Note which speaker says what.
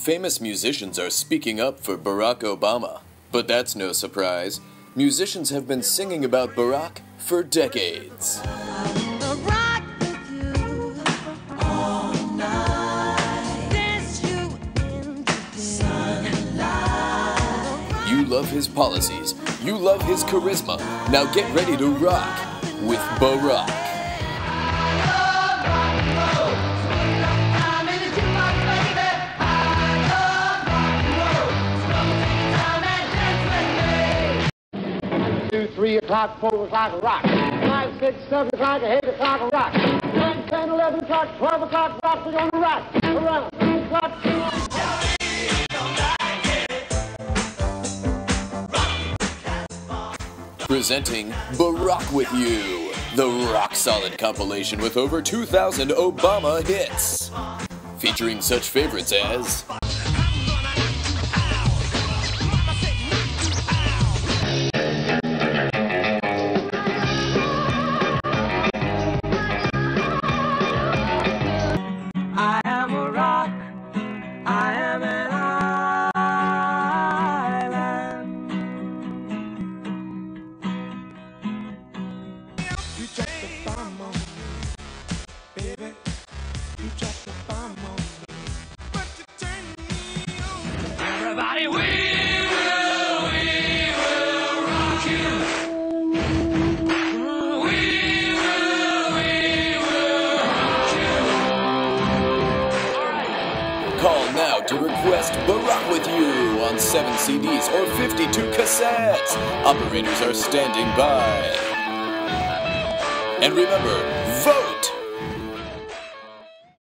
Speaker 1: Famous musicians are speaking up for Barack Obama. But that's no surprise. Musicians have been singing about Barack for decades.
Speaker 2: rock with you all night. Dance you into sunlight.
Speaker 1: You love his policies. You love his charisma. Now get ready to rock with Barack.
Speaker 3: Two, three o'clock, four o'clock, rock. Five, six, seven o'clock, eight o'clock, rock. Nine, ten, eleven o'clock, twelve o'clock, rock. We're gonna rock. Around three o'clock.
Speaker 1: Presenting Barack with You, the rock solid compilation with over 2,000 Obama hits. Featuring such favorites as
Speaker 2: Everybody, we will, we will rock you. We will, we will rock you.
Speaker 1: Call now to request Barack with You on 7 CDs or 52 cassettes. Operators are standing by. And remember, vote!